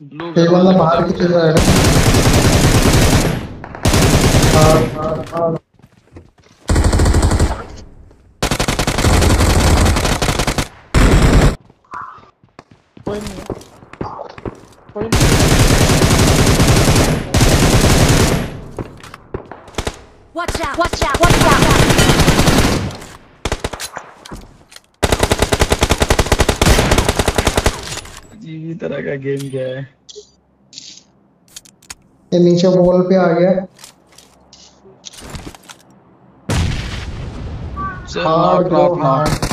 Blue एक बाहर की चल रहा हाँ कोई नहीं कोई नहीं Watch out! Watch out! Watch out! अजीब ही तरह का गेम क्या है? ये नीचे वॉल पे आ गया। हार्ड. हार्ड